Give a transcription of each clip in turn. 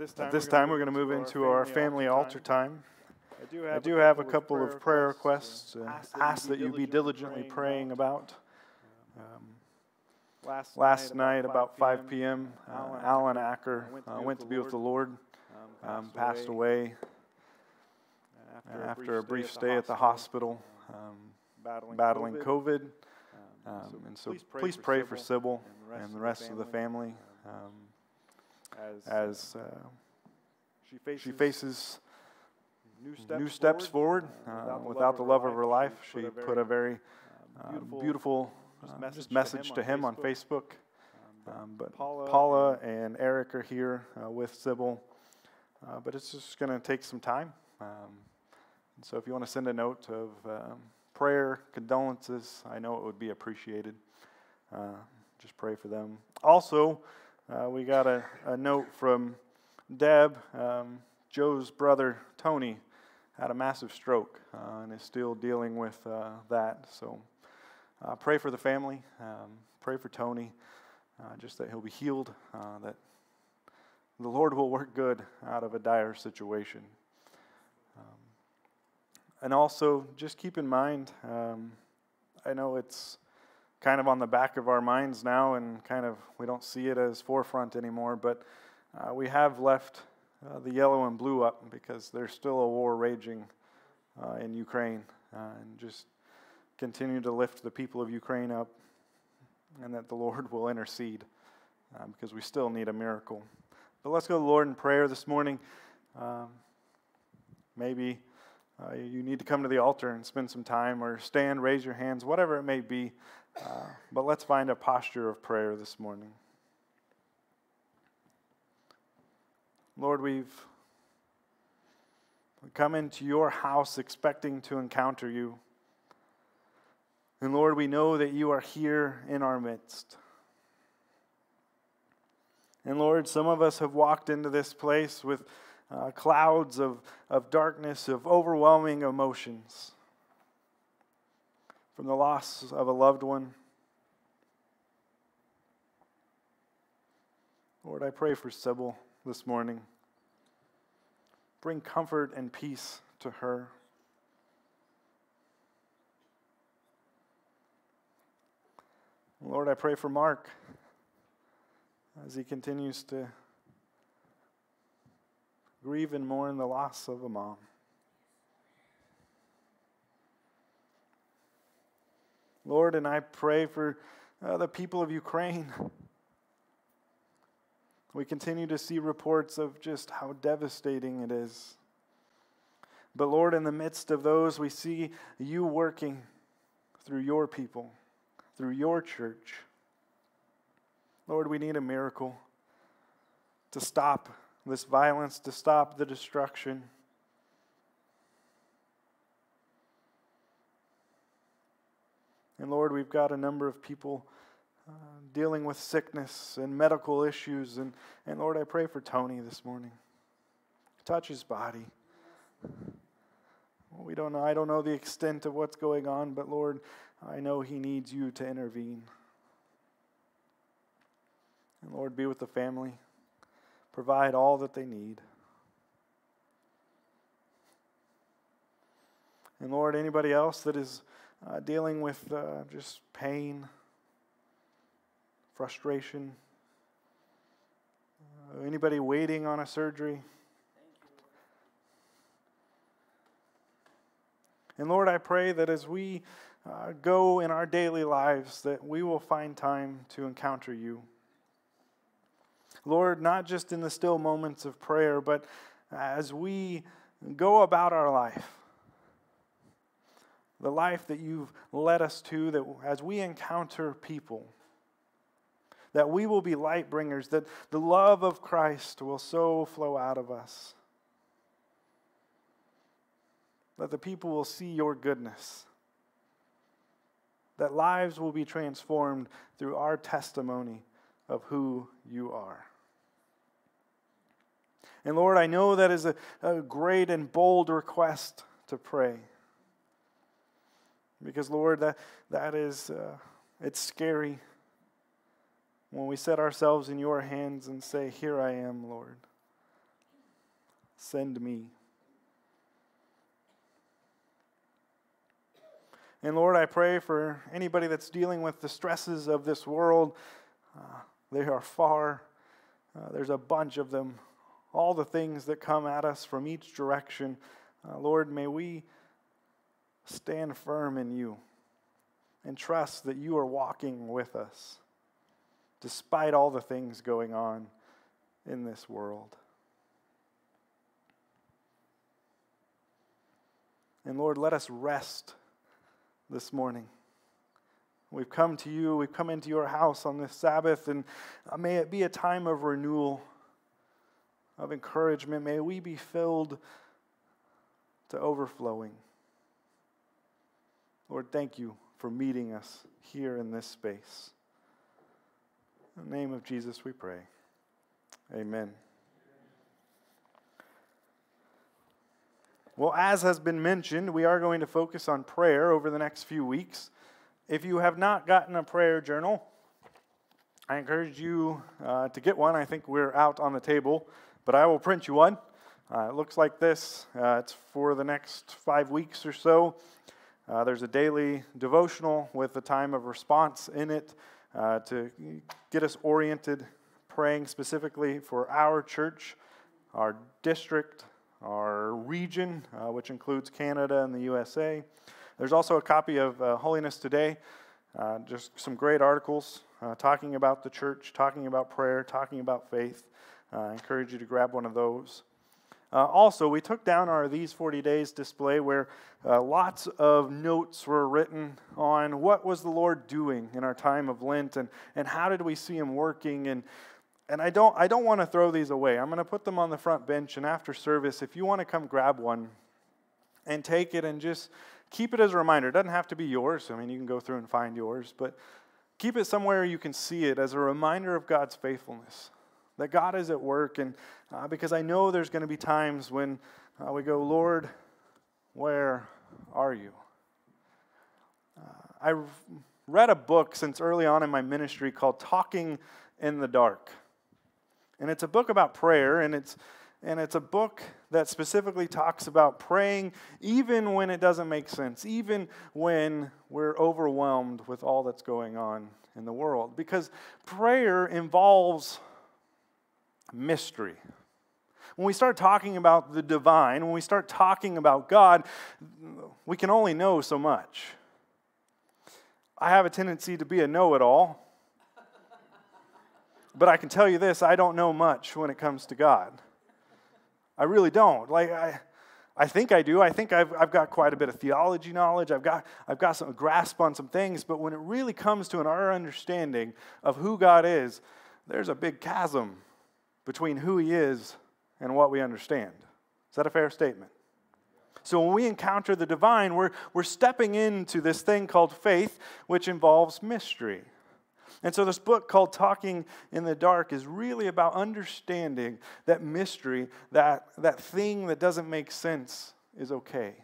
this time, At this time, we're going to move into our family altar time. I do I do have a couple of prayer requests to ask that you be diligently praying about. Um, Last, Last night, about 5 p.m., uh, Alan Acker uh, went to be with the Lord, um, passed away after a brief stay at the hospital, um, battling COVID. Um, and so please pray for Sybil and the rest of the family um, as uh, she faces new steps forward. Uh, without the love of her life, she put a very uh, beautiful uh, just message to him on Facebook. Um, but Paula and Eric are here uh, with Sybil. Uh, but it's just going to take some time. Um, and so if you want to send a note of um, prayer, condolences, I know it would be appreciated. Uh, just pray for them. Also, uh, we got a, a, note from Deb. Um, Joe's brother, Tony, had a massive stroke uh, and is still dealing with uh, that. So uh, pray for the family. Um, pray for Tony, uh, just that he'll be healed, uh, that the Lord will work good out of a dire situation. Um, and also, just keep in mind, um, I know it's kind of on the back of our minds now, and kind of we don't see it as forefront anymore, but uh, we have left uh, the yellow and blue up because there's still a war raging uh, in Ukraine. and just continue to lift the people of Ukraine up and that the Lord will intercede uh, because we still need a miracle. But let's go to the Lord in prayer this morning. Um, maybe uh, you need to come to the altar and spend some time or stand, raise your hands, whatever it may be. Uh, but let's find a posture of prayer this morning. Lord, we've come into your house expecting to encounter you. And Lord, we know that you are here in our midst. And Lord, some of us have walked into this place with uh, clouds of, of darkness, of overwhelming emotions from the loss of a loved one. Lord, I pray for Sybil this morning. Bring comfort and peace to her. Lord, I pray for Mark as he continues to grieve and mourn the loss of a mom. Lord, and I pray for uh, the people of Ukraine. We continue to see reports of just how devastating it is. But Lord, in the midst of those, we see you working through your people through your church. Lord, we need a miracle to stop this violence, to stop the destruction. And Lord, we've got a number of people uh, dealing with sickness and medical issues. And, and Lord, I pray for Tony this morning. Touch his body. We don't know. I don't know the extent of what's going on, but Lord, I know he needs you to intervene. And Lord, be with the family. Provide all that they need. And Lord, anybody else that is uh, dealing with uh, just pain, frustration, uh, anybody waiting on a surgery, And Lord, I pray that as we uh, go in our daily lives, that we will find time to encounter you. Lord, not just in the still moments of prayer, but as we go about our life, the life that you've led us to, that as we encounter people, that we will be light bringers, that the love of Christ will so flow out of us that the people will see your goodness, that lives will be transformed through our testimony of who you are. And Lord, I know that is a, a great and bold request to pray. Because, Lord, that, that is, uh, it's scary when we set ourselves in your hands and say, Here I am, Lord. Send me. And Lord, I pray for anybody that's dealing with the stresses of this world. Uh, they are far, uh, there's a bunch of them. All the things that come at us from each direction. Uh, Lord, may we stand firm in you and trust that you are walking with us despite all the things going on in this world. And Lord, let us rest this morning. We've come to you, we've come into your house on this Sabbath, and uh, may it be a time of renewal, of encouragement. May we be filled to overflowing. Lord, thank you for meeting us here in this space. In the name of Jesus, we pray. Amen. Well, as has been mentioned, we are going to focus on prayer over the next few weeks. If you have not gotten a prayer journal, I encourage you uh, to get one. I think we're out on the table, but I will print you one. Uh, it looks like this. Uh, it's for the next five weeks or so. Uh, there's a daily devotional with a time of response in it uh, to get us oriented, praying specifically for our church, our district, our region, uh, which includes Canada and the USA. There's also a copy of uh, Holiness Today, uh, just some great articles uh, talking about the church, talking about prayer, talking about faith. I encourage you to grab one of those. Uh, also, we took down our These 40 Days display where lots of notes were written on what was the Lord doing in our time of Lent and, and how did we see Him working and and I don't, I don't want to throw these away. I'm going to put them on the front bench, and after service, if you want to come grab one and take it and just keep it as a reminder. It doesn't have to be yours. I mean, you can go through and find yours, but keep it somewhere you can see it as a reminder of God's faithfulness, that God is at work. And uh, because I know there's going to be times when uh, we go, Lord, where are you? Uh, I've read a book since early on in my ministry called Talking in the Dark. And it's a book about prayer, and it's, and it's a book that specifically talks about praying even when it doesn't make sense, even when we're overwhelmed with all that's going on in the world. Because prayer involves mystery. When we start talking about the divine, when we start talking about God, we can only know so much. I have a tendency to be a know it all. But I can tell you this I don't know much when it comes to God. I really don't. Like, I. I think I do. I think I've, I've got quite a bit of theology knowledge. I've got, I've got some grasp on some things. But when it really comes to an our understanding of who God is, there's a big chasm between who He is and what we understand. Is that a fair statement? So when we encounter the divine, we're, we're stepping into this thing called faith, which involves mystery. And so, this book called Talking in the Dark is really about understanding that mystery, that, that thing that doesn't make sense is okay.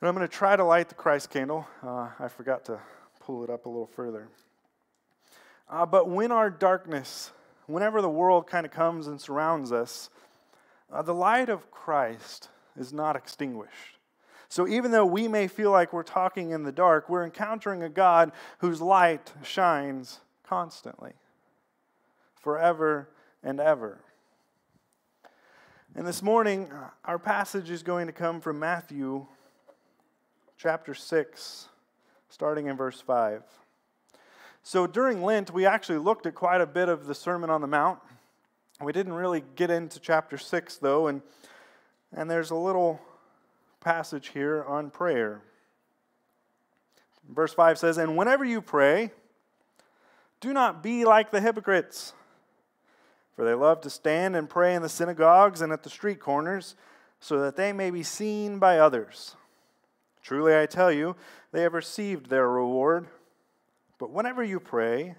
And I'm going to try to light the Christ candle. Uh, I forgot to pull it up a little further. Uh, but when our darkness, whenever the world kind of comes and surrounds us, uh, the light of Christ is not extinguished. So even though we may feel like we're talking in the dark, we're encountering a God whose light shines constantly, forever and ever. And this morning, our passage is going to come from Matthew chapter 6, starting in verse 5. So during Lent, we actually looked at quite a bit of the Sermon on the Mount. We didn't really get into chapter 6, though, and, and there's a little passage here on prayer. Verse 5 says, And whenever you pray, do not be like the hypocrites, for they love to stand and pray in the synagogues and at the street corners, so that they may be seen by others. Truly I tell you, they have received their reward. But whenever you pray,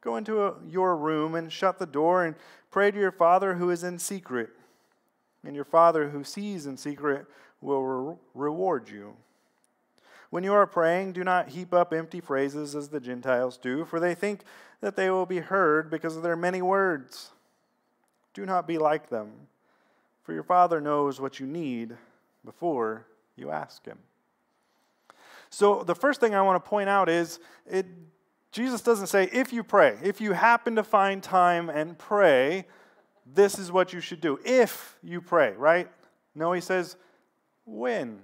go into a, your room and shut the door and pray to your Father who is in secret. And your Father who sees in secret will re- reward you. When you are praying, do not heap up empty phrases as the Gentiles do, for they think that they will be heard because of their many words. Do not be like them, for your Father knows what you need before you ask Him. So, the first thing I want to point out is it, Jesus doesn't say, if you pray, if you happen to find time and pray, this is what you should do. If you pray, right? No, he says, when.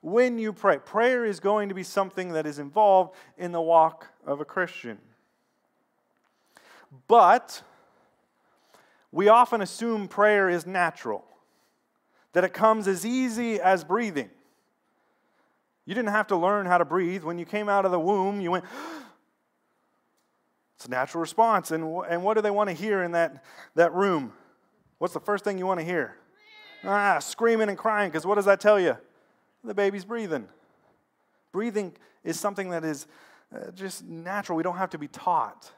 When you pray. Prayer is going to be something that is involved in the walk of a Christian. But we often assume prayer is natural, that it comes as easy as breathing. You didn't have to learn how to breathe. When you came out of the womb, you went, it's a natural response. And, and what do they want to hear in that, that room? What's the first thing you want to hear? Ah, screaming and crying, because what does that tell you? The baby's breathing. Breathing is something that is uh, just natural. We don't have to be taught,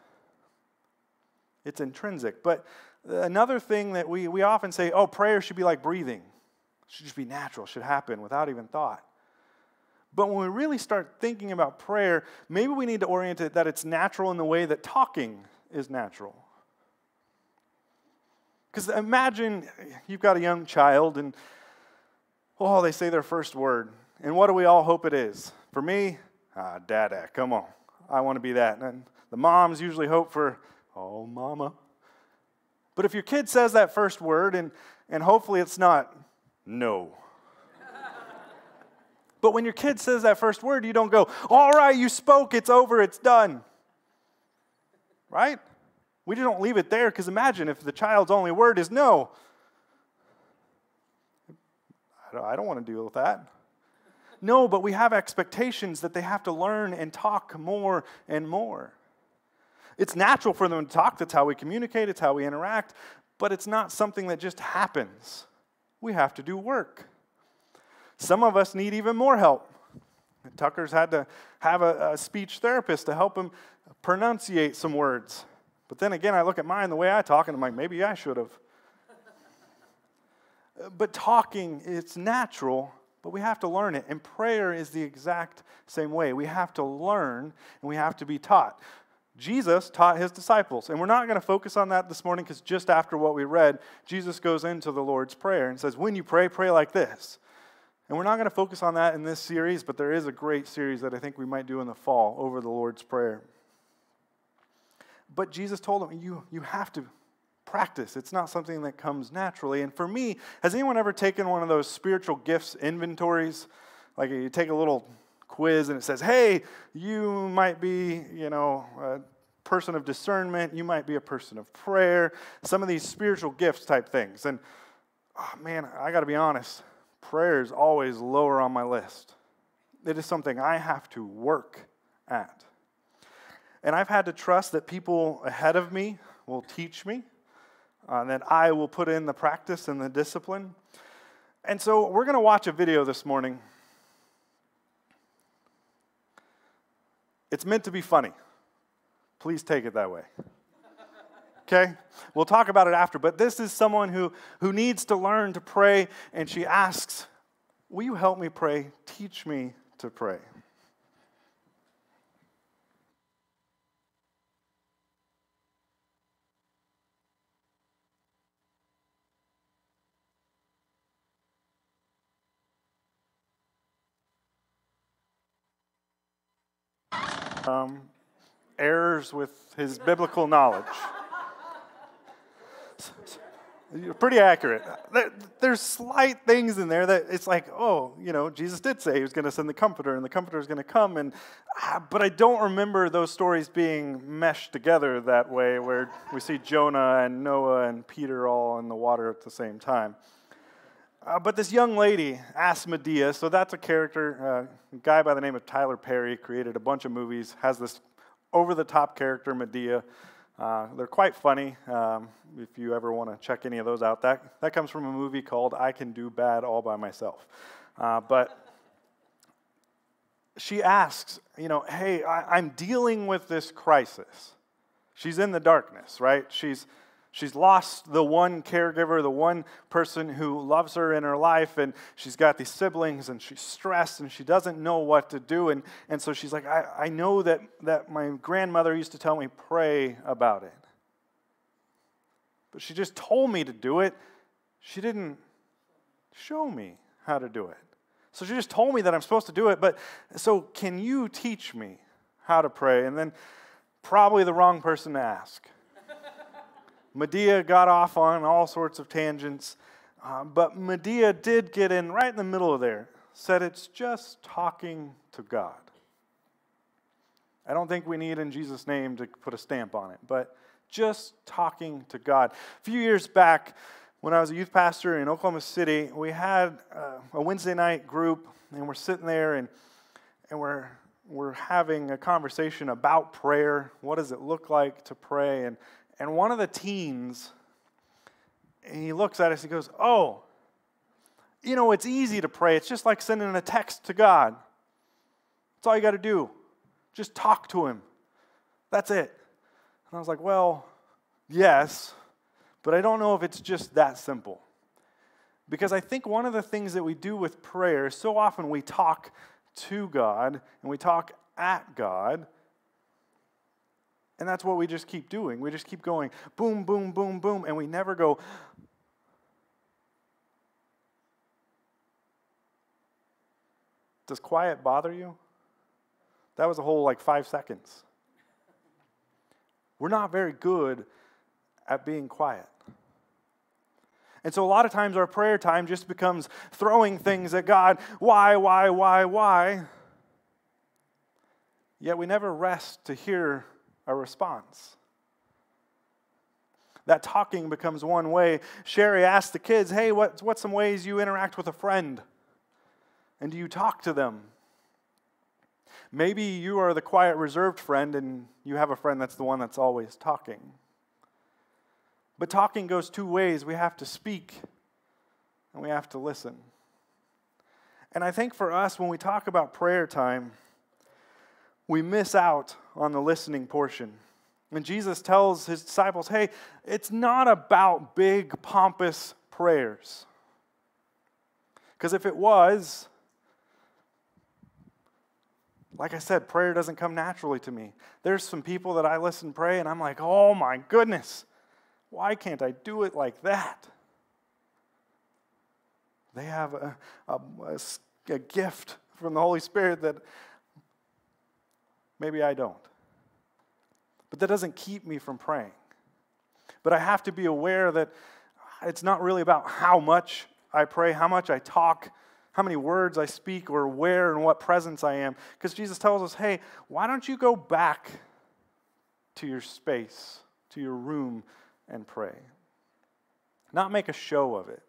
it's intrinsic. But another thing that we, we often say, oh, prayer should be like breathing, it should just be natural, should happen without even thought. But when we really start thinking about prayer, maybe we need to orient it that it's natural in the way that talking is natural. Because imagine you've got a young child and, oh, they say their first word. And what do we all hope it is? For me, ah, dada, come on. I want to be that. And the moms usually hope for, oh, mama. But if your kid says that first word, and, and hopefully it's not no. But when your kid says that first word, you don't go, all right, you spoke, it's over, it's done. Right? We just don't leave it there because imagine if the child's only word is no. I don't want to deal with that. No, but we have expectations that they have to learn and talk more and more. It's natural for them to talk, that's how we communicate, it's how we interact, but it's not something that just happens. We have to do work. Some of us need even more help. Tucker's had to have a, a speech therapist to help him pronunciate some words. But then again, I look at mine, the way I talk, and I'm like, maybe I should have. Uh, but talking, it's natural, but we have to learn it. And prayer is the exact same way. We have to learn and we have to be taught. Jesus taught his disciples. And we're not going to focus on that this morning because just after what we read, Jesus goes into the Lord's Prayer and says, When you pray, pray like this. And we're not going to focus on that in this series, but there is a great series that I think we might do in the fall over the Lord's Prayer. But Jesus told him, you, you have to practice. It's not something that comes naturally. And for me, has anyone ever taken one of those spiritual gifts inventories? Like you take a little quiz and it says, hey, you might be, you know, a person of discernment, you might be a person of prayer, some of these spiritual gifts type things. And oh, man, I got to be honest, prayer is always lower on my list. It is something I have to work at. And I've had to trust that people ahead of me will teach me, uh, that I will put in the practice and the discipline. And so we're going to watch a video this morning. It's meant to be funny. Please take it that way. Okay? We'll talk about it after, but this is someone who, who needs to learn to pray, and she asks, Will you help me pray? Teach me to pray. um, errors with his biblical knowledge. You're pretty accurate. there's slight things in there that it's like, oh, you know, Jesus did say he was going to send the Comforter, and the Comforter is going to come, and ah, but I don't remember those stories being meshed together that way, where we see Jonah and Noah and Peter all in the water at the same time. Uh, but this young lady asks Madea, so that's a character, uh, a guy by the name of Tyler Perry, created a bunch of movies, has this over the top character, Madea. Uh, they're quite funny. Um, if you ever want to check any of those out, that, that comes from a movie called I Can Do Bad All by Myself. Uh, but she asks, you know, hey, I, I'm dealing with this crisis. She's in the darkness, right? She's She's lost the one caregiver, the one person who loves her in her life, and she's got these siblings, and she's stressed, and she doesn't know what to do. And, and so she's like, I, I know that, that my grandmother used to tell me, pray about it. But she just told me to do it. She didn't show me how to do it. So she just told me that I'm supposed to do it. But so can you teach me how to pray? And then probably the wrong person to ask. Madea got off on all sorts of tangents, uh, but Madea did get in right in the middle of there. Said it's just talking to God. I don't think we need in Jesus' name to put a stamp on it, but just talking to God. A few years back, when I was a youth pastor in Oklahoma City, we had uh, a Wednesday night group, and we're sitting there and, and we're, we're having a conversation about prayer. What does it look like to pray? And, and one of the teens, he looks at us, he goes, Oh, you know, it's easy to pray. It's just like sending a text to God. That's all you got to do. Just talk to Him. That's it. And I was like, Well, yes, but I don't know if it's just that simple. Because I think one of the things that we do with prayer so often we talk to God and we talk at God. And that's what we just keep doing. We just keep going boom, boom, boom, boom, and we never go, Does quiet bother you? That was a whole like five seconds. We're not very good at being quiet. And so a lot of times our prayer time just becomes throwing things at God. Why, why, why, why? Yet we never rest to hear a response. That talking becomes one way. Sherry asked the kids, hey, what, what's some ways you interact with a friend? And do you talk to them? Maybe you are the quiet, reserved friend, and you have a friend that's the one that's always talking. But talking goes two ways we have to speak and we have to listen. And I think for us, when we talk about prayer time, we miss out on the listening portion. And Jesus tells his disciples, hey, it's not about big, pompous prayers. Because if it was, like I said, prayer doesn't come naturally to me. There's some people that I listen pray and I'm like, oh my goodness, why can't I do it like that? They have a, a, a, a gift from the Holy Spirit that maybe I don't. But that doesn't keep me from praying. But I have to be aware that it's not really about how much I pray, how much I talk, how many words I speak, or where and what presence I am. Because Jesus tells us, hey, why don't you go back to your space, to your room, and pray? Not make a show of it.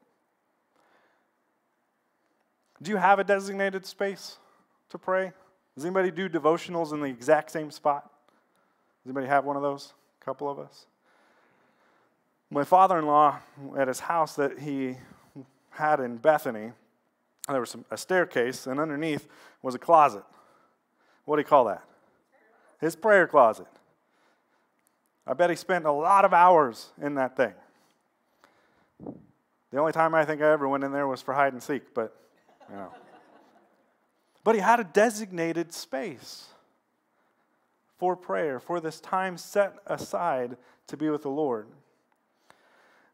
Do you have a designated space to pray? Does anybody do devotionals in the exact same spot? Does anybody have one of those? A couple of us? My father in law, at his house that he had in Bethany, there was some, a staircase, and underneath was a closet. What do you call that? His prayer closet. I bet he spent a lot of hours in that thing. The only time I think I ever went in there was for hide and seek, but, you know. But he had a designated space for prayer, for this time set aside to be with the Lord.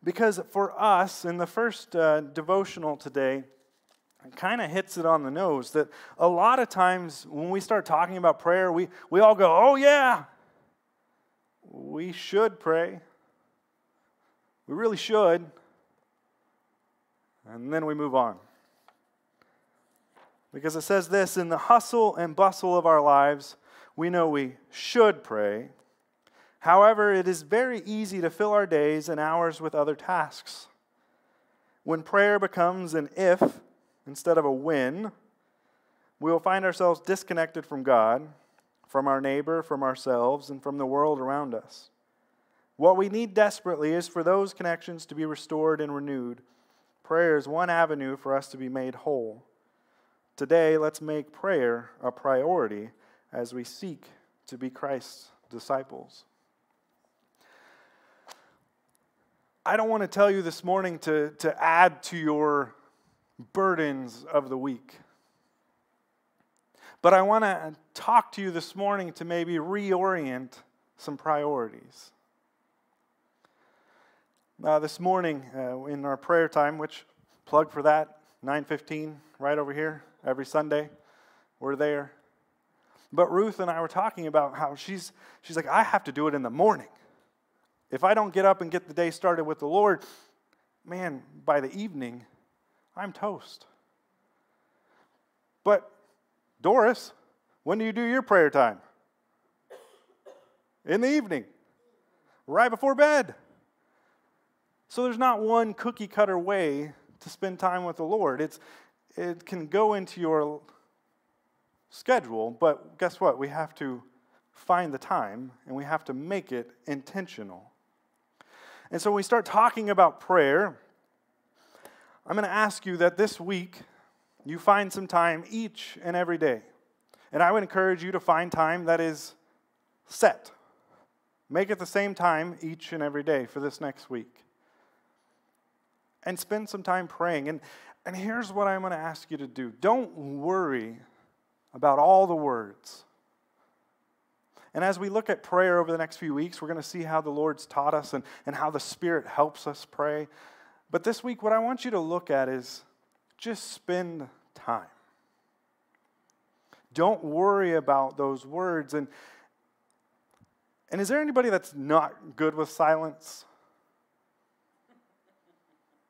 Because for us, in the first uh, devotional today, it kind of hits it on the nose that a lot of times when we start talking about prayer, we, we all go, oh, yeah, we should pray. We really should. And then we move on. Because it says this in the hustle and bustle of our lives, we know we should pray. However, it is very easy to fill our days and hours with other tasks. When prayer becomes an if instead of a when, we will find ourselves disconnected from God, from our neighbor, from ourselves, and from the world around us. What we need desperately is for those connections to be restored and renewed. Prayer is one avenue for us to be made whole. Today, let's make prayer a priority as we seek to be Christ's disciples. I don't want to tell you this morning to, to add to your burdens of the week. But I want to talk to you this morning to maybe reorient some priorities. uh, this morning uh, in our prayer time, which plug for that, 9:15, right over here, every Sunday, we're there. But Ruth and I were talking about how she's she's like, I have to do it in the morning. If I don't get up and get the day started with the Lord, man, by the evening, I'm toast. But Doris, when do you do your prayer time? In the evening, right before bed. So there's not one cookie cutter way to spend time with the Lord. It's, it can go into your schedule, but guess what? We have to find the time and we have to make it intentional. And so when we start talking about prayer, I'm going to ask you that this week you find some time each and every day. And I would encourage you to find time that is set. Make it the same time each and every day for this next week. And spend some time praying. And, and here's what I'm going to ask you to do don't worry about all the words. And as we look at prayer over the next few weeks, we're going to see how the Lord's taught us and, and how the Spirit helps us pray. But this week, what I want you to look at is just spend time. Don't worry about those words. And, and is there anybody that's not good with silence?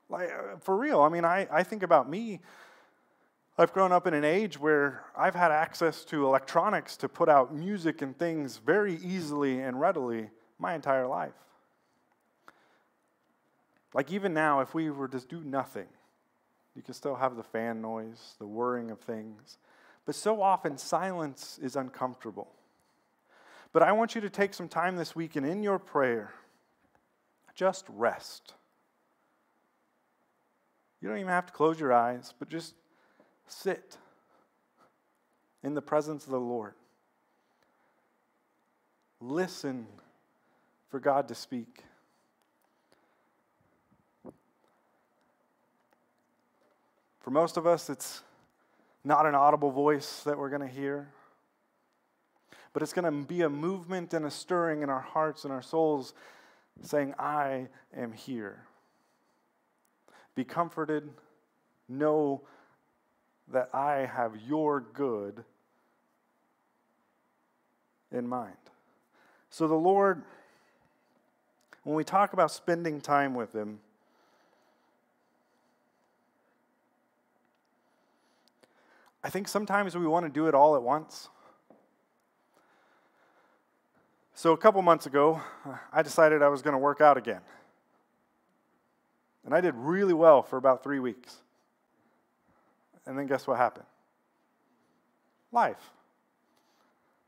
Like, uh, for real, I mean, I, I think about me. I've grown up in an age where I've had access to electronics to put out music and things very easily and readily my entire life. Like, even now, if we were to do nothing, you can still have the fan noise, the whirring of things. But so often, silence is uncomfortable. But I want you to take some time this week and in your prayer, just rest. You don't even have to close your eyes, but just sit in the presence of the Lord. Listen for God to speak. For most of us, it's not an audible voice that we're going to hear, but it's going to be a movement and a stirring in our hearts and our souls saying, I am here. Be comforted. Know that I have your good in mind. So, the Lord, when we talk about spending time with Him, I think sometimes we want to do it all at once. So, a couple months ago, I decided I was going to work out again. And I did really well for about three weeks. And then guess what happened? Life.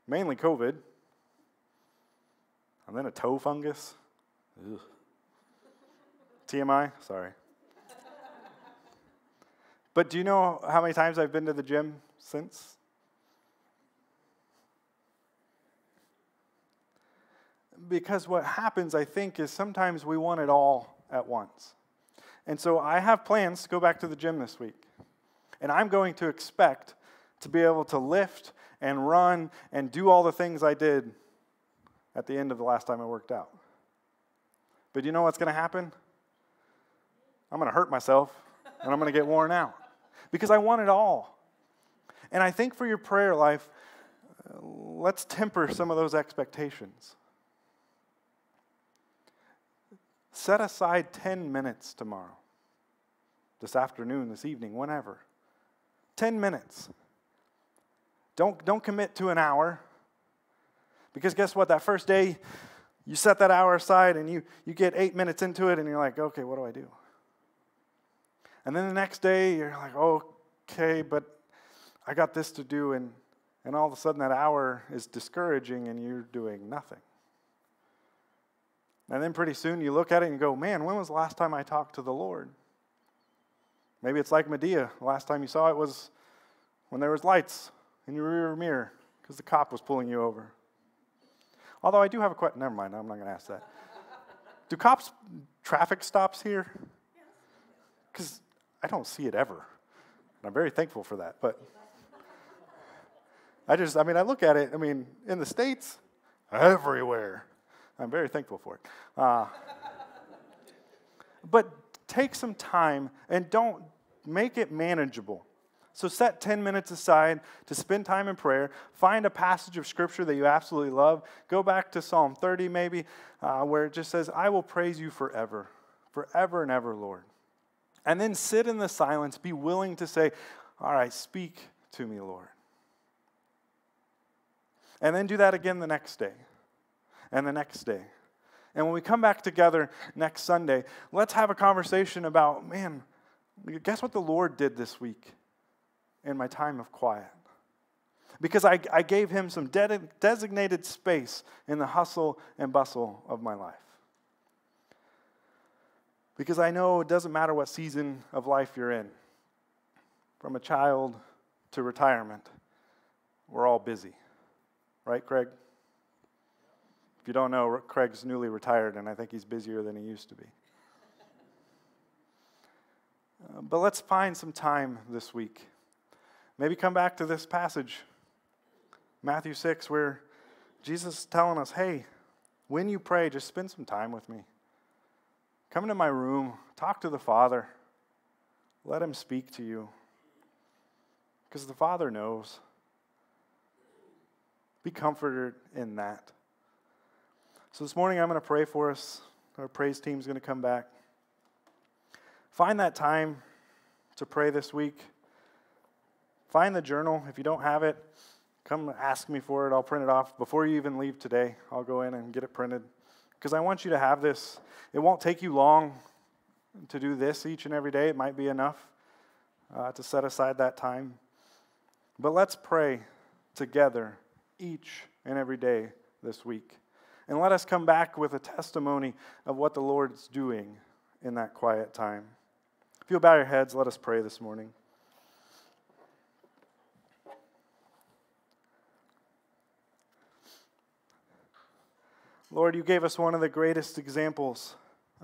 Mainly COVID. And then a toe fungus. Ugh. TMI? Sorry. But do you know how many times I've been to the gym since? Because what happens, I think, is sometimes we want it all at once. And so I have plans to go back to the gym this week. And I'm going to expect to be able to lift and run and do all the things I did at the end of the last time I worked out. But you know what's going to happen? I'm going to hurt myself and I'm going to get worn out because I want it all. And I think for your prayer life, uh, let's temper some of those expectations. Set aside 10 minutes tomorrow, this afternoon, this evening, whenever. 10 minutes. Don't, don't commit to an hour. Because guess what? That first day, you set that hour aside and you, you get eight minutes into it and you're like, okay, what do I do? And then the next day, you're like, okay, but I got this to do. And, and all of a sudden, that hour is discouraging and you're doing nothing. And then pretty soon you look at it and go, man, when was the last time I talked to the Lord? Maybe it's like Madea. The last time you saw it was when there was lights in your rear mirror because the cop was pulling you over. Although I do have a question. Never mind, I'm not going to ask that. do cops traffic stops here? Because I don't see it ever. And I'm very thankful for that. But I just, I mean, I look at it, I mean, in the States, everywhere. I'm very thankful for it. Uh, but take some time and don't make it manageable. So set 10 minutes aside to spend time in prayer. Find a passage of scripture that you absolutely love. Go back to Psalm 30, maybe, uh, where it just says, I will praise you forever, forever and ever, Lord. And then sit in the silence. Be willing to say, All right, speak to me, Lord. And then do that again the next day and the next day. And when we come back together next Sunday, let's have a conversation about, man, guess what the Lord did this week in my time of quiet? Because I, I gave him some de- designated space in the hustle and bustle of my life. Because I know it doesn't matter what season of life you're in, from a child to retirement, we're all busy. Right, Craig? You don't know, Craig's newly retired, and I think he's busier than he used to be. Uh, but let's find some time this week. Maybe come back to this passage, Matthew 6, where Jesus is telling us, hey, when you pray, just spend some time with me. Come into my room, talk to the Father, let him speak to you. Because the Father knows. Be comforted in that. So this morning I'm going to pray for us. Our praise team is going to come back. Find that time to pray this week. Find the journal. If you don't have it, come ask me for it. I'll print it off. Before you even leave today, I'll go in and get it printed. Because I want you to have this. It won't take you long to do this each and every day. It might be enough uh, to set aside that time. But let's pray together each and every day this week. And let us come back with a testimony of what the Lord's doing in that quiet time. If you'll bow your heads, let us pray this morning. Lord, you gave us one of the greatest examples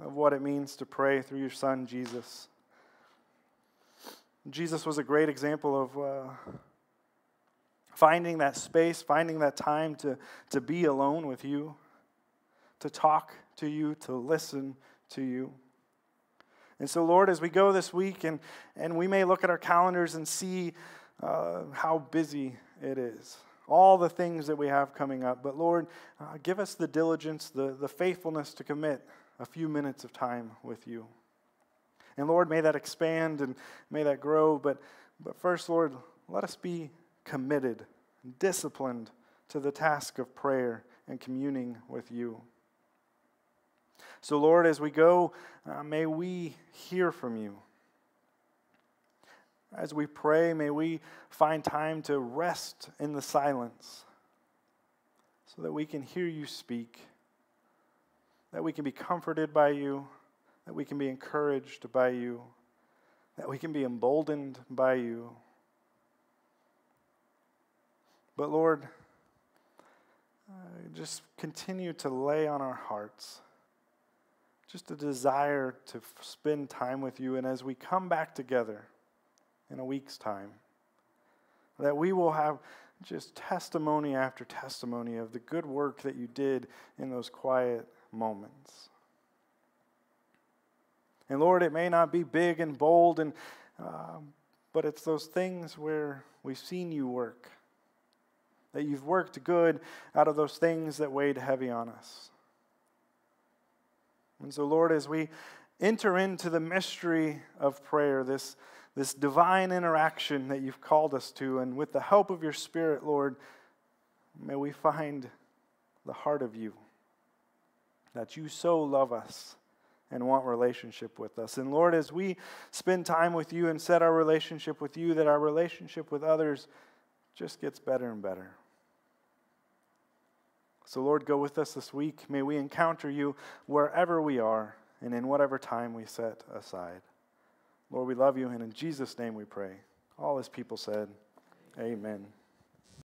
of what it means to pray through your Son, Jesus. Jesus was a great example of uh, finding that space, finding that time to, to be alone with you, to talk to you, to listen to you. And so, Lord, as we go this week, and, and we may look at our calendars and see uh, how busy it is, all the things that we have coming up. But, Lord, uh, give us the diligence, the, the faithfulness to commit a few minutes of time with you. And, Lord, may that expand and may that grow. But, but first, Lord, let us be committed, disciplined to the task of prayer and communing with you. So, Lord, as we go, uh, may we hear from you. As we pray, may we find time to rest in the silence so that we can hear you speak, that we can be comforted by you, that we can be encouraged by you, that we can be emboldened by you. But Lord, uh, just continue to lay on our hearts just a desire to spend time with you. And as we come back together in a week's time, that we will have just testimony after testimony of the good work that you did in those quiet moments. And Lord, it may not be big and bold, and, um, but it's those things where we've seen you work that you've worked good out of those things that weighed heavy on us. And so, Lord, as we enter into the mystery of prayer, this, this divine interaction that you've called us to, and with the help of your Spirit, Lord, may we find the heart of you, that you so love us and want relationship with us. And Lord, as we spend time with you and set our relationship with you, that our relationship with others just gets better and better. So, Lord, go with us this week. May we encounter you wherever we are and in whatever time we set aside. Lord, we love you, and in Jesus' name we pray. All his people said, Amen. Amen.